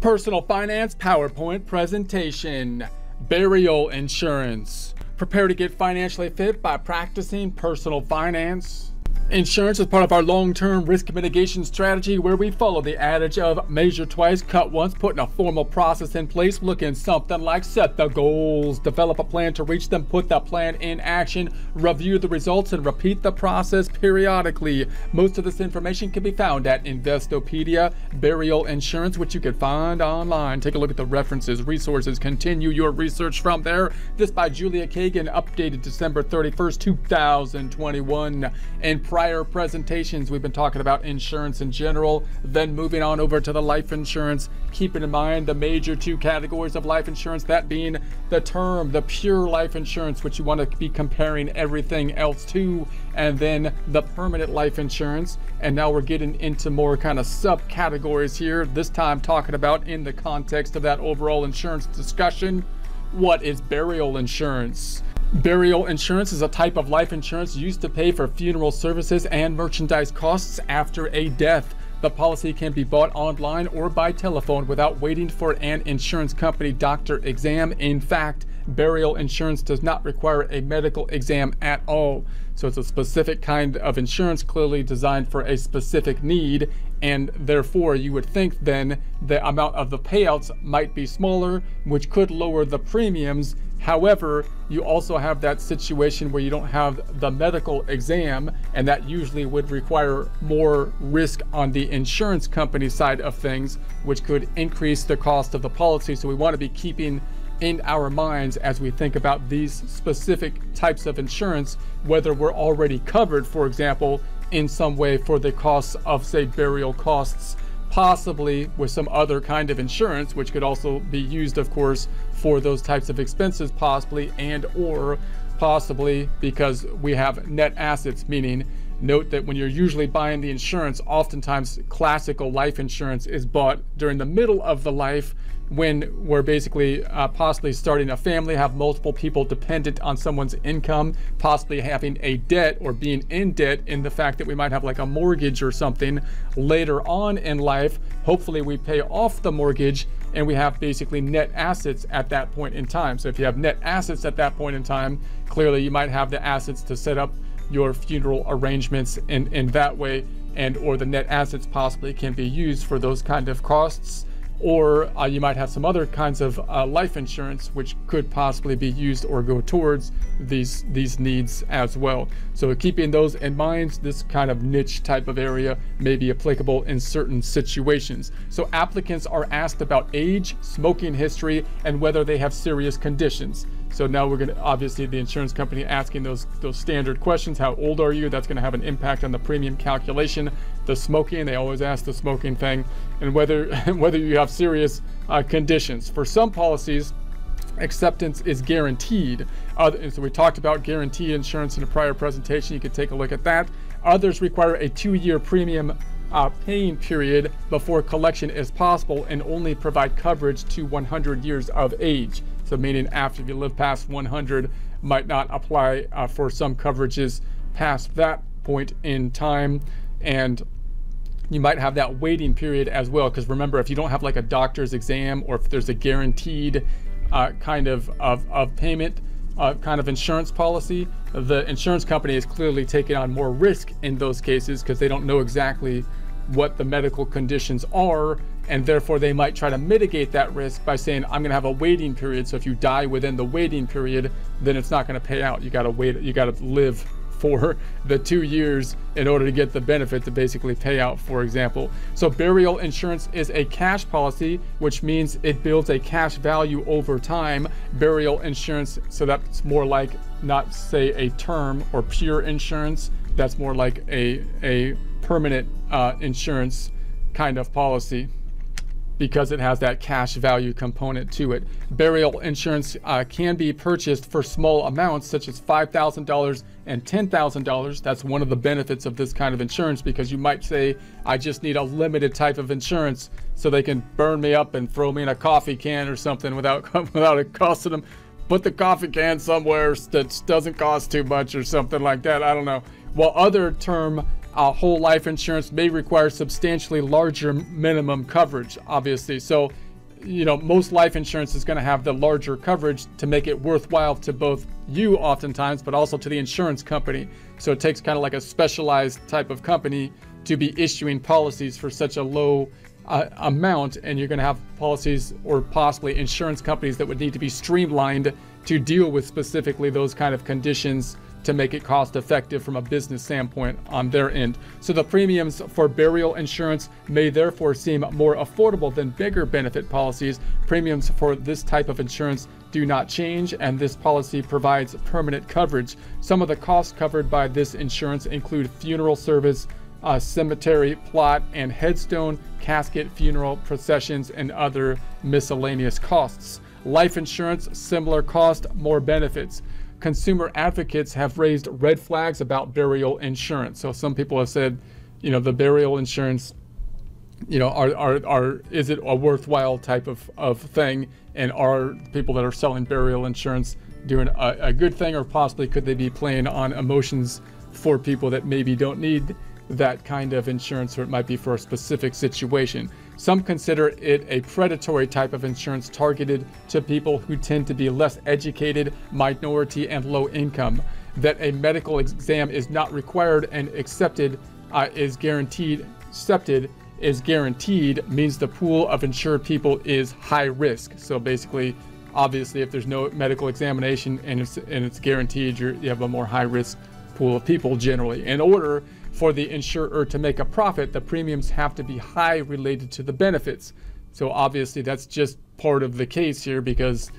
Personal Finance PowerPoint presentation. Burial Insurance. Prepare to get financially fit by practicing personal finance. Insurance is part of our long-term risk mitigation strategy where we follow the adage of measure twice, cut once, putting a formal process in place looking something like set the goals, develop a plan to reach them, put that plan in action, review the results, and repeat the process periodically. Most of this information can be found at Investopedia Burial Insurance, which you can find online. Take a look at the references, resources, continue your research from there. This by Julia Kagan, updated December 31st, 2021. And prior presentations, we've been talking about insurance in general, then moving on over to the life insurance, keeping in mind the major two categories of life insurance, that being the term, the pure life insurance, which you want to be comparing everything else to, and then the permanent life insurance. And now we're getting into more kind of subcategories here, this time talking about in the context of that overall insurance discussion. What is burial insurance? Burial insurance is a type of life insurance used to pay for funeral services and merchandise costs after a death. The policy can be bought online or by telephone without waiting for an insurance company doctor exam. In fact, burial insurance does not require a medical exam at all. So it's a specific kind of insurance clearly designed for a specific need and therefore you would think then the amount of the payouts might be smaller, which could lower the premiums. However, you also have that situation where you don't have the medical exam, and that usually would require more risk on the insurance company side of things, which could increase the cost of the policy. So we want to be keeping in our minds as we think about these specific types of insurance, whether we're already covered, for example, in some way for the costs of, say, burial costs, possibly with some other kind of insurance, which could also be used, of course, for those types of expenses, possibly, and or possibly because we have net assets, meaning Note that when you're usually buying the insurance, oftentimes classical life insurance is bought during the middle of the life when we're basically uh, possibly starting a family, have multiple people dependent on someone's income, possibly having a debt or being in debt in the fact that we might have like a mortgage or something later on in life. Hopefully, we pay off the mortgage and we have basically net assets at that point in time. So, if you have net assets at that point in time, clearly you might have the assets to set up your funeral arrangements in, in that way and or the net assets possibly can be used for those kind of costs or uh, you might have some other kinds of uh, life insurance which could possibly be used or go towards these these needs as well. So keeping those in mind this kind of niche type of area may be applicable in certain situations. So applicants are asked about age smoking history and whether they have serious conditions so now we're going to obviously the insurance company asking those those standard questions. How old are you? That's going to have an impact on the premium calculation. The smoking, they always ask the smoking thing, and whether whether you have serious uh, conditions. For some policies, acceptance is guaranteed. Uh, so we talked about guaranteed insurance in a prior presentation. You could take a look at that. Others require a two-year premium uh, paying period before collection is possible and only provide coverage to 100 years of age. So meaning after you live past 100 might not apply uh, for some coverages past that point in time. And you might have that waiting period as well. Because remember, if you don't have like a doctor's exam or if there's a guaranteed uh, kind of, of, of payment, uh, kind of insurance policy, the insurance company is clearly taking on more risk in those cases because they don't know exactly what the medical conditions are and therefore they might try to mitigate that risk by saying i'm going to have a waiting period so if you die within the waiting period then it's not going to pay out you got to wait you got to live for the two years in order to get the benefit to basically pay out, for example. So, burial insurance is a cash policy, which means it builds a cash value over time. Burial insurance, so that's more like not say a term or pure insurance, that's more like a, a permanent uh, insurance kind of policy because it has that cash value component to it. Burial insurance uh, can be purchased for small amounts, such as $5,000 and $10,000. That's one of the benefits of this kind of insurance because you might say, I just need a limited type of insurance so they can burn me up and throw me in a coffee can or something without, without it costing them. Put the coffee can somewhere that doesn't cost too much or something like that. I don't know. While other term uh, whole life insurance may require substantially larger minimum coverage, obviously. So you know, most life insurance is going to have the larger coverage to make it worthwhile to both you, oftentimes, but also to the insurance company. So it takes kind of like a specialized type of company to be issuing policies for such a low uh, amount, and you're going to have policies or possibly insurance companies that would need to be streamlined to deal with specifically those kind of conditions to make it cost effective from a business standpoint on their end. So the premiums for burial insurance may therefore seem more affordable than bigger benefit policies. Premiums for this type of insurance do not change, and this policy provides permanent coverage. Some of the costs covered by this insurance include funeral service, cemetery plot and headstone, casket, funeral processions, and other miscellaneous costs. Life insurance, similar cost, more benefits. Consumer advocates have raised red flags about burial insurance. So some people have said, you know, the burial insurance, you know, are, are, are is it a worthwhile type of, of thing? And are people that are selling burial insurance doing a, a good thing, or possibly could they be playing on emotions for people that maybe don't need that kind of insurance, or it might be for a specific situation. Some consider it a predatory type of insurance targeted to people who tend to be less educated, minority, and low income. That a medical exam is not required and accepted uh, is guaranteed. Accepted is guaranteed means the pool of insured people is high risk. So basically, obviously, if there's no medical examination and it's and it's guaranteed, you have a more high risk pool of people generally. In order for the insurer to make a profit, the premiums have to be high related to the benefits. So obviously that's just part of the case here because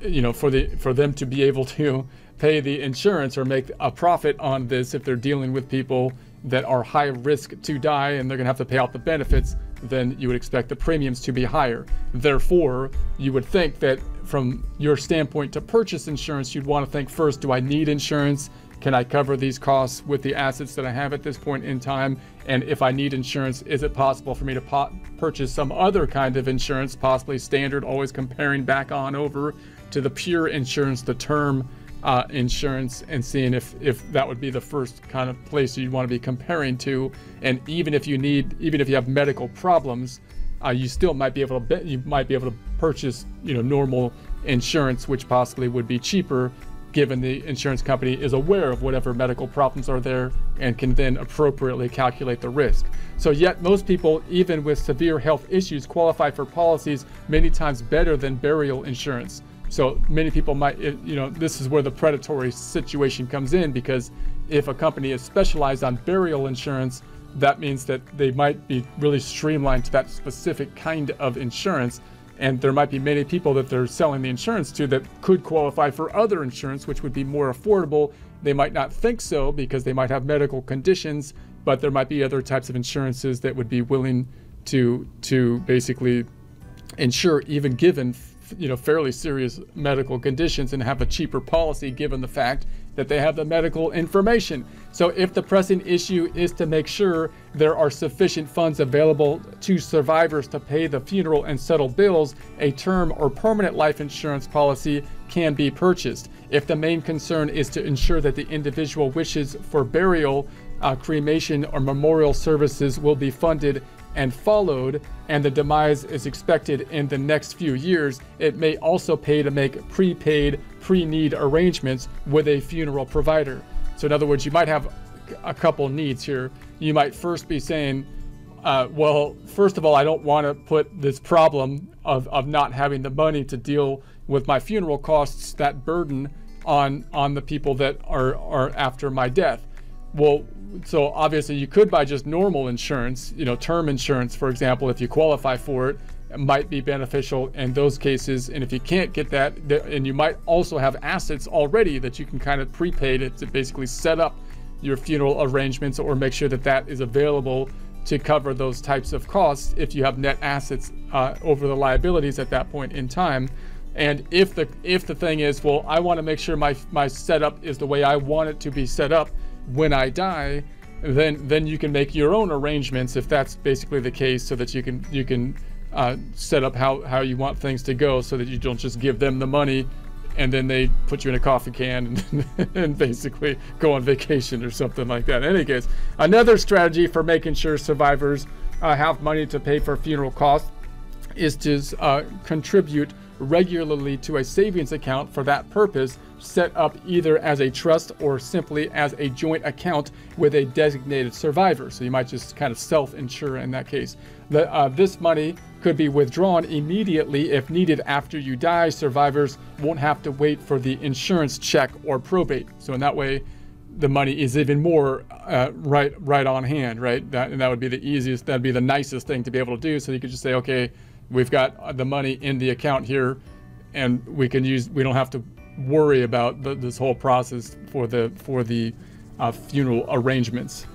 you know for the for them to be able to pay the insurance or make a profit on this if they're dealing with people that are high risk to die and they're going to have to pay out the benefits then you would expect the premiums to be higher therefore you would think that from your standpoint to purchase insurance you'd want to think first do i need insurance can I cover these costs with the assets that I have at this point in time? And if I need insurance, is it possible for me to po- purchase some other kind of insurance, possibly standard, always comparing back on over to the pure insurance, the term uh, insurance, and seeing if, if that would be the first kind of place you'd want to be comparing to. And even if you need, even if you have medical problems, uh, you still might be able to be, you might be able to purchase you know normal insurance, which possibly would be cheaper given the insurance company is aware of whatever medical problems are there and can then appropriately calculate the risk. So, yet most people, even with severe health issues, qualify for policies many times better than burial insurance. So, many people might, you know, this is where the predatory situation comes in because if a company is specialized on burial insurance, that means that they might be really streamlined to that specific kind of insurance and there might be many people that they're selling the insurance to that could qualify for other insurance, which would be more affordable. They might not think so because they might have medical conditions, but there might be other types of insurances that would be willing to to basically insure even given you know fairly serious medical conditions and have a cheaper policy given the fact that they have the medical information. So if the pressing issue is to make sure there are sufficient funds available to survivors to pay the funeral and settle bills, a term or permanent life insurance policy can be purchased. If the main concern is to ensure that the individual wishes for burial, uh, cremation, or memorial services will be funded and followed, and the demise is expected in the next few years, it may also pay to make prepaid, pre need arrangements with a funeral provider. So, in other words, you might have a couple needs here. You might first be saying, uh, well, first of all, I don't want to put this problem of, of not having the money to deal with my funeral costs, that burden on on the people that are, are after my death. Well, so obviously you could buy just normal insurance, you know, term insurance, for example, if you qualify for it, it might be beneficial in those cases. And if you can't get that, and you might also have assets already that you can kind of prepaid it to basically set up your funeral arrangements or make sure that that is available to cover those types of costs if you have net assets uh, over the liabilities at that point in time. And if the if the thing is, well, I want to make sure my my setup is the way I want it to be set up when I die, then then you can make your own arrangements if that's basically the case, so that you can you can uh, set up how how you want things to go, so that you don't just give them the money and then they put you in a coffee can and, and, basically go on vacation or something like that. In any case, another strategy for making sure survivors uh, have money to pay for funeral costs is to uh, contribute regularly to a savings account for that purpose, set up either as a trust or simply as a joint account with a designated survivor. So you might just kind of self insure in that case. The, uh, this money could be withdrawn immediately if needed after you die. Survivors won't have to wait for the insurance check or probate. So in that way, the money is even more uh, right right on hand, right? That and that would be the easiest. That'd be the nicest thing to be able to do. So you could just say, okay, we've got the money in the account here, and we can use. We don't have to worry about the, this whole process for the for the uh, funeral arrangements.